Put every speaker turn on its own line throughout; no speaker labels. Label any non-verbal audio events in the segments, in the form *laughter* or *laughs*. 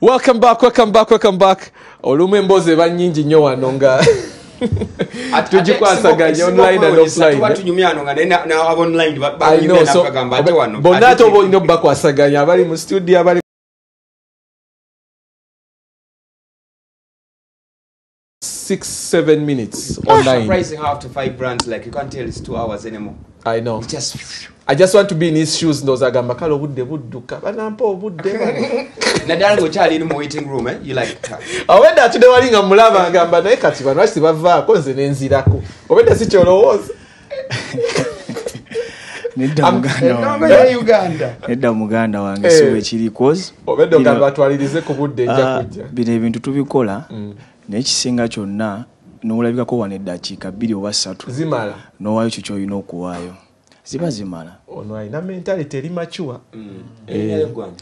welcome back welcome back welcome back. Olumu emboozi eba nnyingi nnyo wano nga *laughs* tugikwasaganya online and offline
ate
bonna oba olina obubakwasaganya abali mu studio abali six seven minutes online.
surprising how five brands like you can't tell it's two hours anymore.
I know.
Just
i just want to be in his shoes ndowooza agamba kale obudde budduka banampa obudde bano." *laughs*
naddala ngaokyali eri mu waiting room eh? you like *laughs*
obedda atudde wali nga mulaba agamba naye kati bano lwaki tebavaako nze nenzirako obedda si kyolowooza? *laughs*
Nedda muganda wange. muganda wange
Eh.
bino-
ogamba batwalirize ku budde nja
ah,
kujja.
bino ebintu tubikola naye kisinga kyonna nowulabikako wano eddakiika bbiri oba ssatu. Nowaayo kyo kyolina okuwaayo ziba zimala.
Ono alina mentality eri macuwa.
Erinnya ly'eggwanga?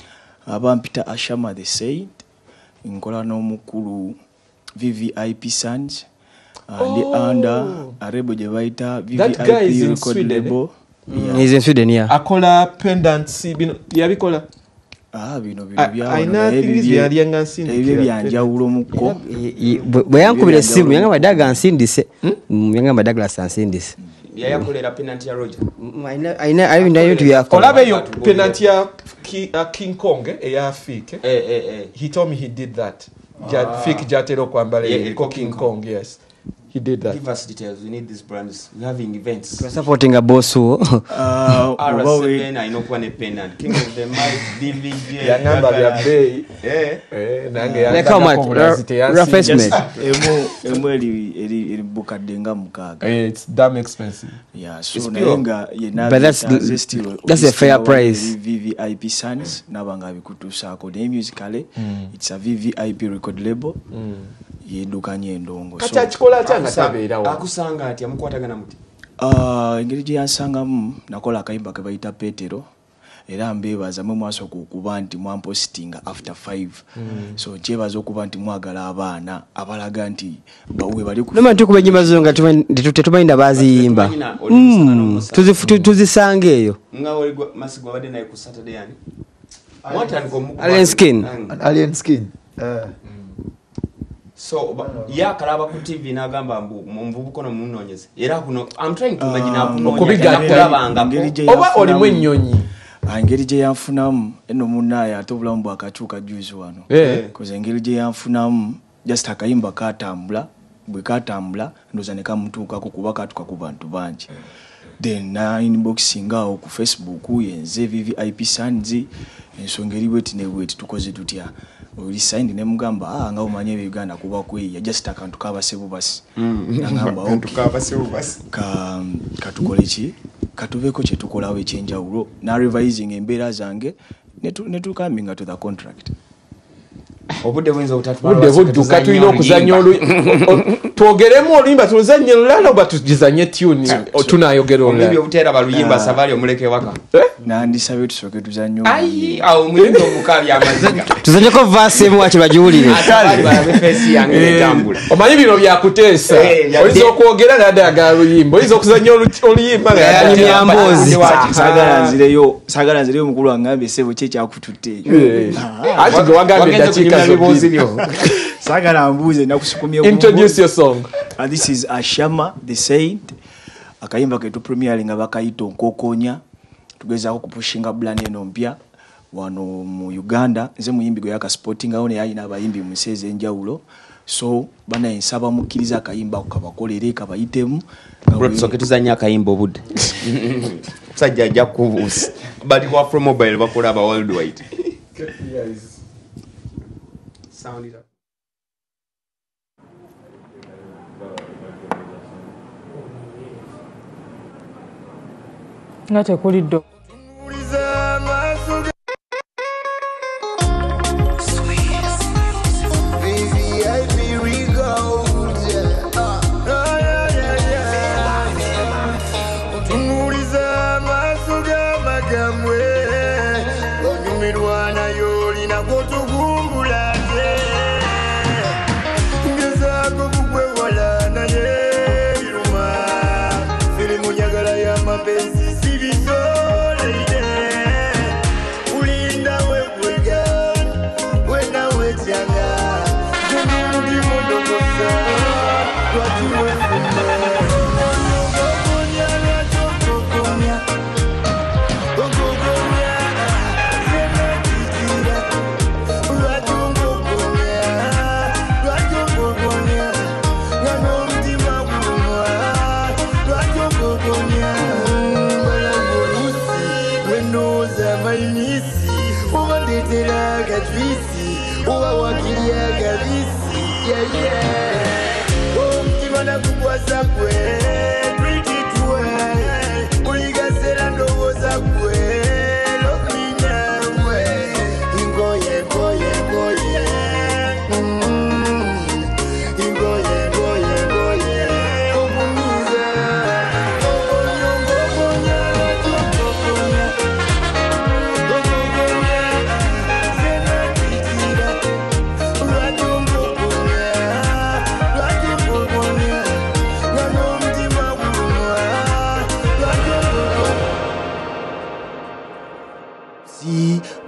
abampita ashama the saint nkola n'omukulu vvip sons ndi
Oh.
under arebo gye bayita vvip record
Sweden,
label.
He's in Sweden, yeah.
akola pendants bino yabikola?
Ah, bino bino
A-
byawano
alina
naye
things
bibye-
byalyenga nsindikira.
ebyo byanjawulo
i- bwe yankubira essimu yangamba adaga ansindise Mm, yangamba douglas ansindise
yayakolera penalty ya roger.
Mm, alina- alina alina ebintu byakola
olaba eyo penanti ya Ki- uh, king kong eh, eya fik eh?
eh, eh, eh.
he told me he did that. Ja- fik gyatera okwambala
Yeah,
eriko
eriko
king
King
kong yes he did that.
Give us details. We need these brands. We're having events.
Supportinga boss wo
Ah, oba we-
r7 alina okuba ne penant king of the mic *laughs* dvj
bbeeyi
Eh.
Eh, nange
Like how
yanzagako
much?
bulazi
Ra-
teyansi-
rough estimate.
Just emu emu eri eri eri bukadde nga mukaaga.
Eh, it's damn expensive.
Yeah, so
It's
naye
pure.
nga yenna
But that's the-
still
that's a fair price.
vvip sons. Naba nga abikutuusaako naye musicale its a vvip record label yeddukanya endongo.
Kati
So,
akikola atya nga tabeerawo
akusanga atya? Mukwatagana muti?
Ah, engeri gye yansangamu nakola akayimba ke bayita petero era mbeebaza mwe mwasooka okuba nti mwampositinga after five. So nkyebaza okuba nti mwagala abaana abalaga nti ba- we bali ku
noma ntukuba enyimba zo nga tumanyi- tetu- tetumanyi na baziyimba.
Tetumanyi na- oli musana n'omusa.
tuzifu- tu- tuzisanga eyo. Alien Skin.
Mm.
alien skin Eh.
So ye akalaba ku tv n'agamba mbu mu muvubuka ono mumunoonyeze era kuno i'm trying to imagine akunoonya
okubigatta.
nakulabangako
Engeri gye
oba
yafunamu-
olimu ennyonyi?
Ah, engeri gye yanfunamu eno munaaye ate obulamu bwakakyuka juzi wano.
Eh.
koza engeri gye yanfunamu just akayimba katambula bwe katambula ndoza ne kamutuukako kuba katuka ku bantu bangi then na inboxing awo ku facebook yenze vvip sons ensonga eri bweti ne bweti tukoze tutya? Oli signed ne mugamba ah nga omanye ebuganda kuba kweya just akantu kabasebu basi nagamba okay. ka katukole ki? Katubeko kyetukolawo ekyenjawulo. Narevising embeera zange netukambinga to the contract
obudde buyinza obutatwala
budde
basooka
budduka tulina okuzanya twogeremu oluyimba tuluzanye lulala oba tugizanye tuni tunayogera olulala.
Obuteera baluyimba savaali omuleka ewaka
nandisabye tusooke tuzanye
ayi awo omuyimbi omukaabya amaziga. *laughs*
Tuzanyeko vaasi emu waki bagiwulire.
Savaali balabe feesi yange netambula
omanyi bino byakuteesa
Eh,
oyinza okwogera nadayagala luyimba? Oyinza okuzanya olu- oluyimba nga
Yanyumya
yadde-
mboozi.
saagala nzireyo saagala nzireyo mukulu wangambye esebo ki ekyakututte
Eh, anti gwe wagambye
Wagenze
eddakiika
kunyumya biboozi
zobbiri
byo. *laughs*
Saagala mbuuze nakusukumye
introduce your song.
And this is ashama the saint. Akayimba ketu premiering nga bakayita onkokonya tugezaako kupushinga bulan eno mpya. Wano mu uganda nze muyimbi gwe yakasipotingawo naye alina abayimbi mu nsi ez'enjawulo. So banaye nsaba mukkiriza akayimba ako kabakolere kabayitemu.
Tuzanye akayimba obudde. *laughs* Musajja ajja kubuusa but wa promobile bakola aba worldwide. Sound it up.
nga tekulidde
juisi, uwa wakilia gavisi yeah, yeah.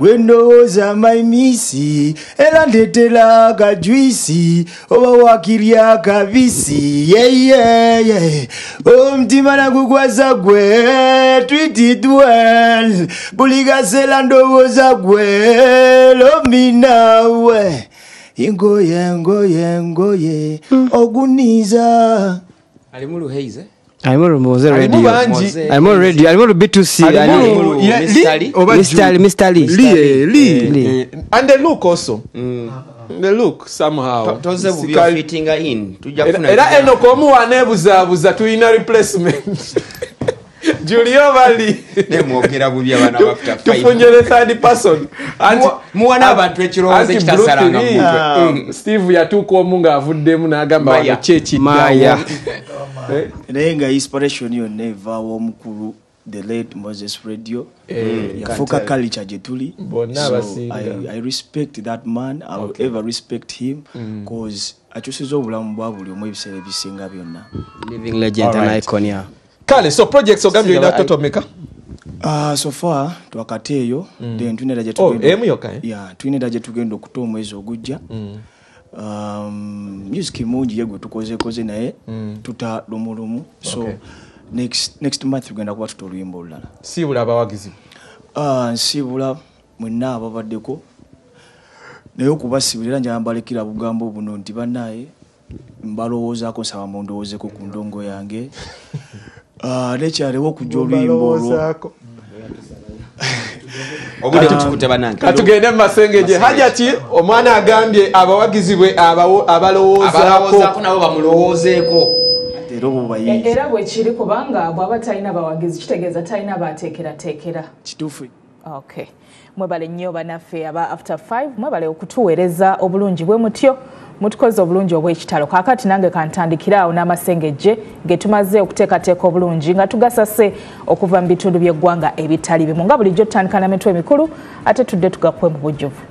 wendoza maimisi elandetela kajuisi owawakilya kavisi yeyeye yeah, yeah. omtima nangu kwaza gwe twititwel bulikasela ndowoza gwe lominawe ingoye ngoye ngoye
hmm. oguniza
ali
muluheize eh?
Alimu bangi.
Alimu radio. Alimu lu b2c
Alimu
alimu.
Lu-
Alimu
ya-
Mr.
Lee.
Lee.
oba
Mr.
Ju?
Mr. Lee.
Lee, eh, Lee.
Lee.
Eh, and the look also. The look somehow. Era- eno komuwana ebuzaabuza tulina replacement *laughs* *laughs* julio bali
nemwogera bubi abaana
tufunye the third person. Anti-
Muwa- muwa n'abantu ekirowoozo ekitasalanga mutwe.
mm, steve yatuuka omu ng'avuddemu n'agamba wano kyekiddawo
Maya. *laughs*
Eh,
naye nga inspiration yonna evaawo omukulu the late moses radio. Yafuuka culture gye tuli. I, respect that man. I will ever respect him cause akyusiza obulamu bwa buli omu ebiseera ebisinga byonna.
Living legend and icon yeah
kale so projects ogambye olina totomeka
Uh, so far twakati eyo then tulina gye
Oh,
tugenda-
emu yokka?
Yeah, tulina edda gye tugenda okuta omwezi ogujja Um, music mungi ye gwe tukozekoze naye tuta lumulumu so
Okay.
next, next month tugenda kuba tuta oluyimba olulala.
Siibula abawagizi?
Ah, nsiibula mwenna ababaddeko. Naye okubasibula era njala mbalekera bugambo buno nti bannaye mbalowoozaako nsaba mundowoozeeko ku ndongo yange *laughs* Ah, nekyalewo okujja oluyimba olwo.
obudde *laughs* butukute banange
katugende mu masengeje hajati omwana agambye abawagizi bwe abalowoozaako.
Nabo bamulowoozeeko.
Era
E-
bayizi
era bwe kiri kubanga bw'aba talina bawagizi kitegeeza talina baateekerateekera.
Kituufu.
Okay mwebale nnyo banaffe aba after 5 mwebale okutuweereza obulungi bwe mutyo mutukoze obulungi obw'ekitalo. Kaakati nange kantandikire awo n'amasengejje ge tumaze okuteekateeka obulungi nga tugasase okuva mu bitundu by'eggwanga ebitali bimu nga bulijjo tutandika na mitwe emikulu ate tudde tugakwe mu bujjuvu